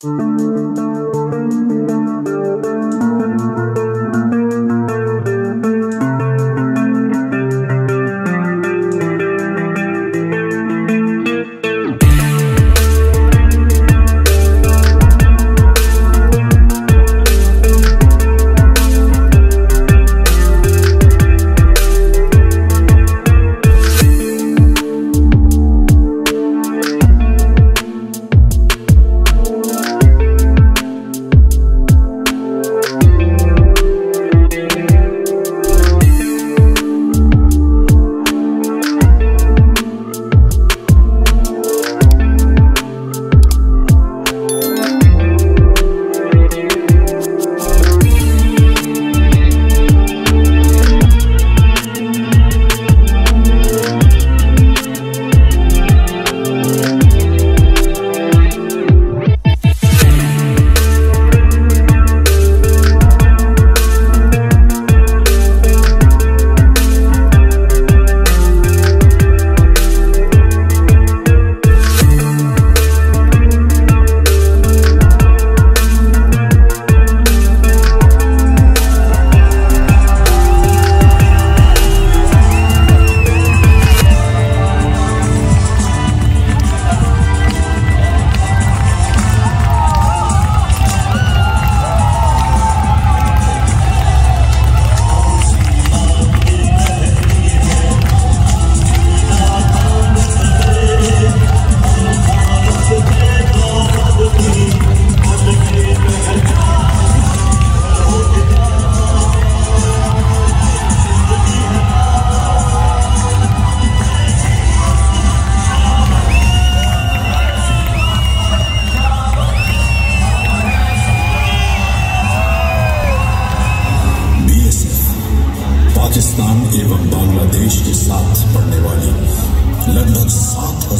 Música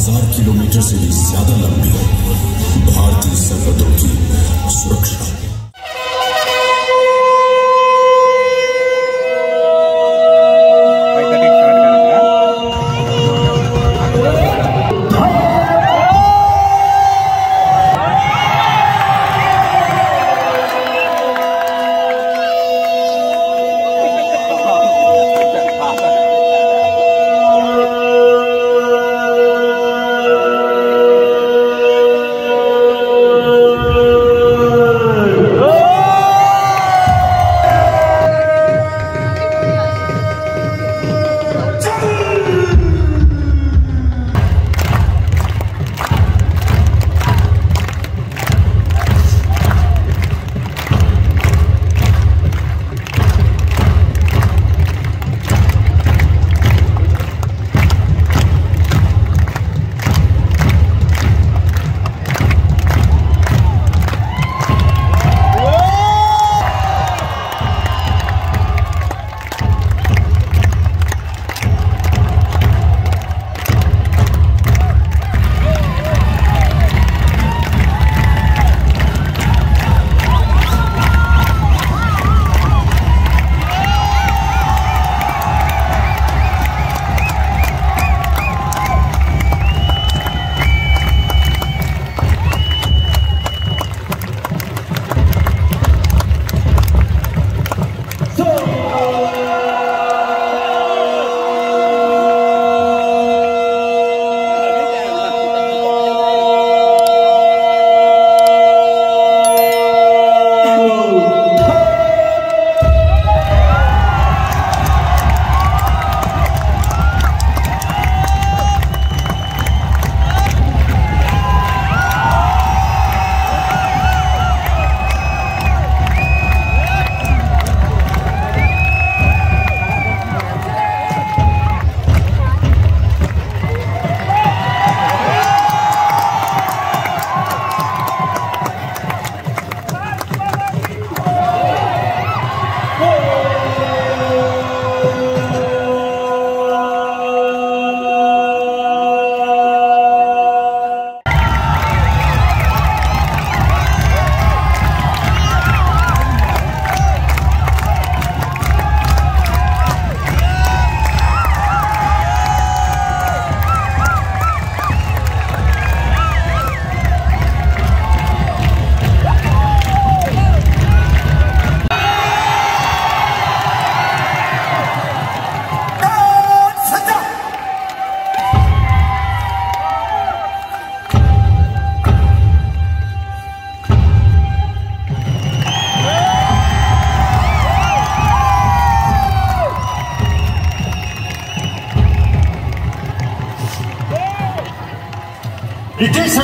हज़ार किलोमीटर से भी ज़्यादा लंबी है। भारतीय सरहदों की It is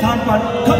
参观客